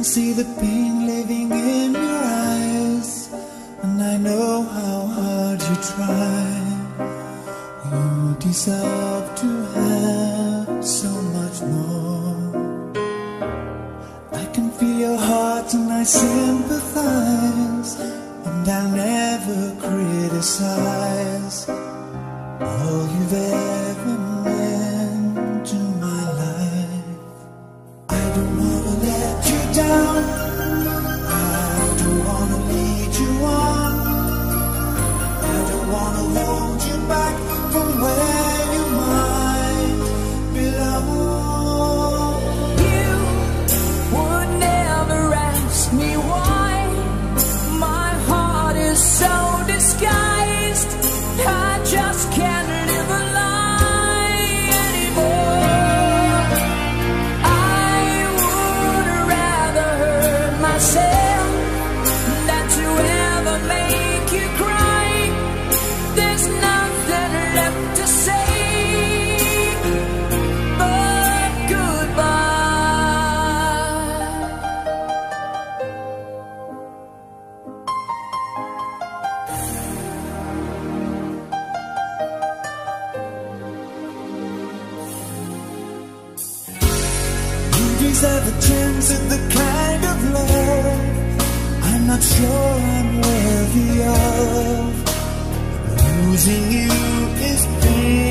can see the pain living in your eyes, and I know how hard you try. You deserve to have so much more. I can feel your heart and I sympathize, and I'll never criticize down. I don't wanna lead you on. I don't wanna hold you back You deserve a chance at the kind of love I'm not sure I'm worthy of. Losing you is pain.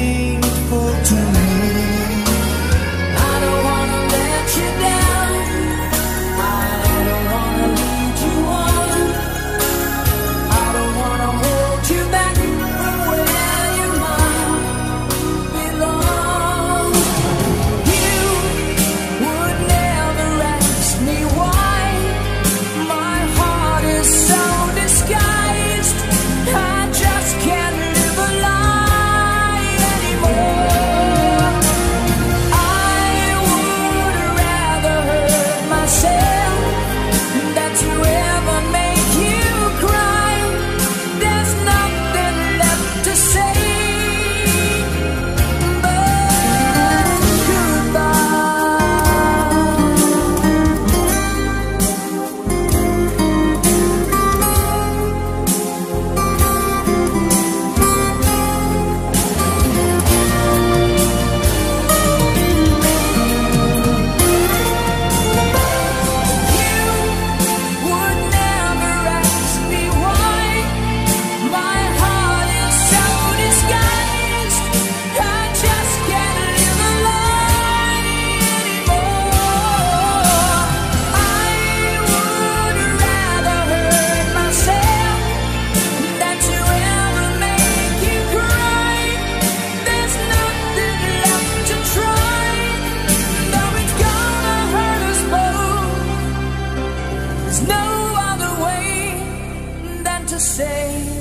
say